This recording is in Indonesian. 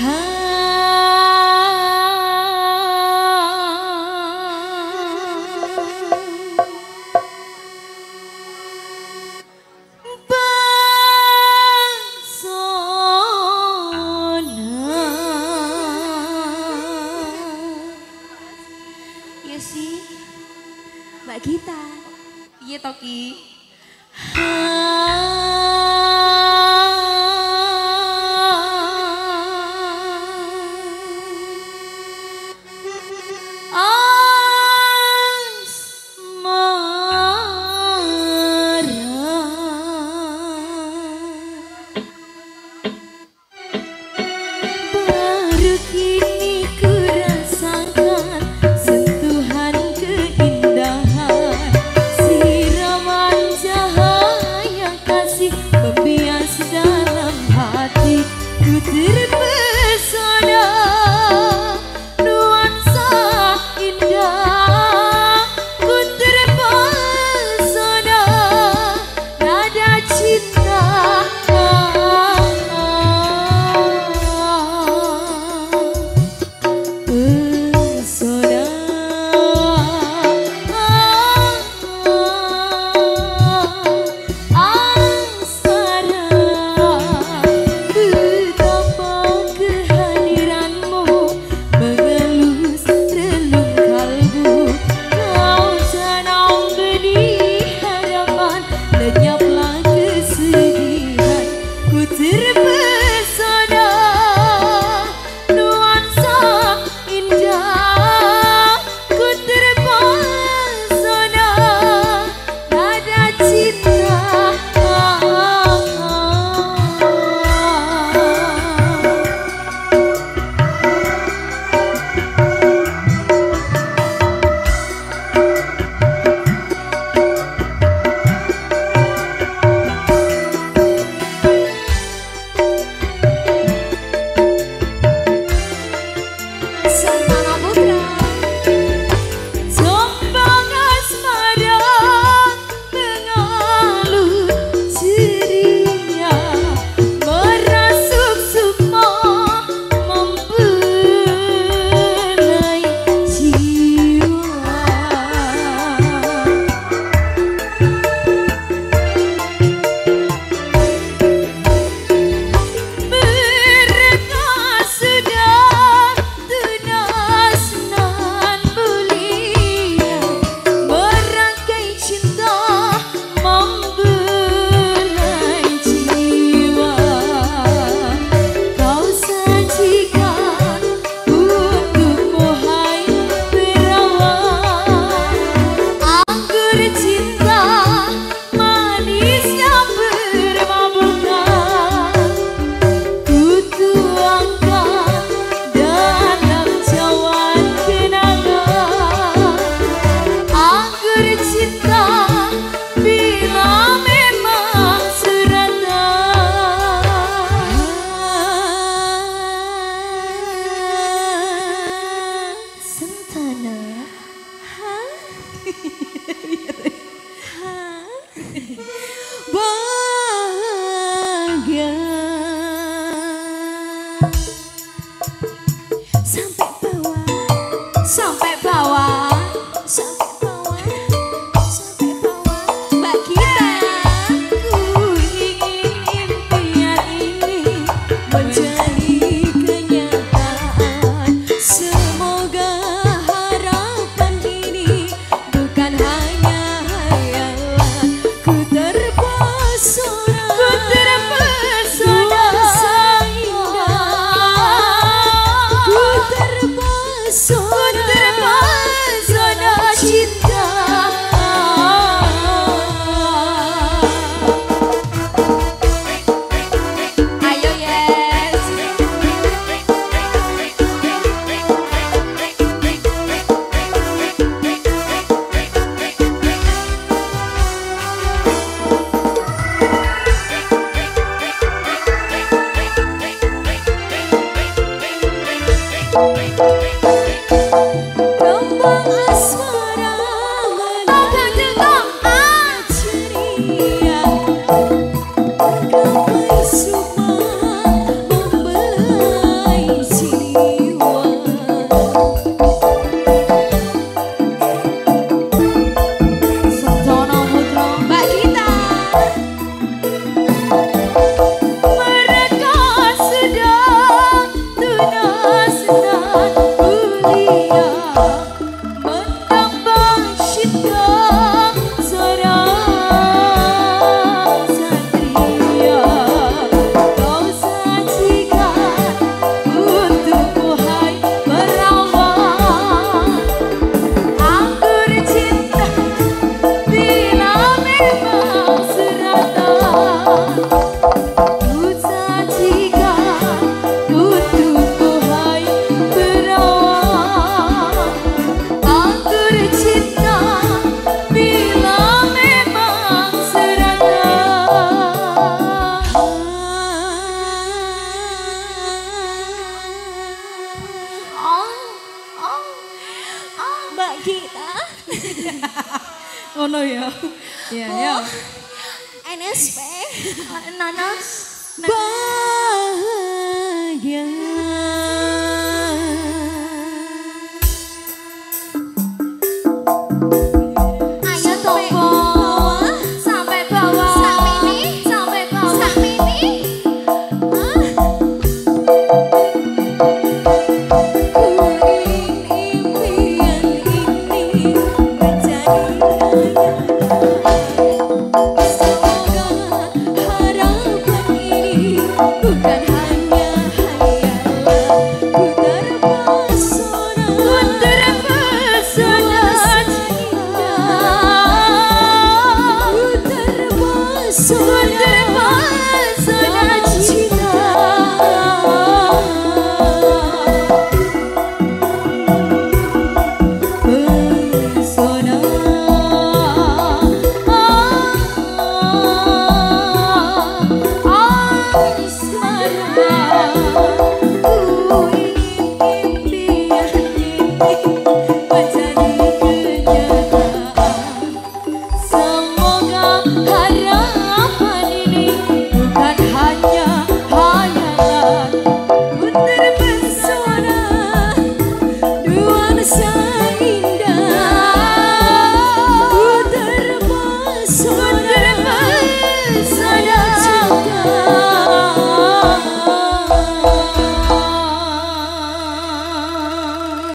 Ah. Ah! Ngono ya. Iya, ya. NSP. Nana. Bahagia. Ayo Thank you.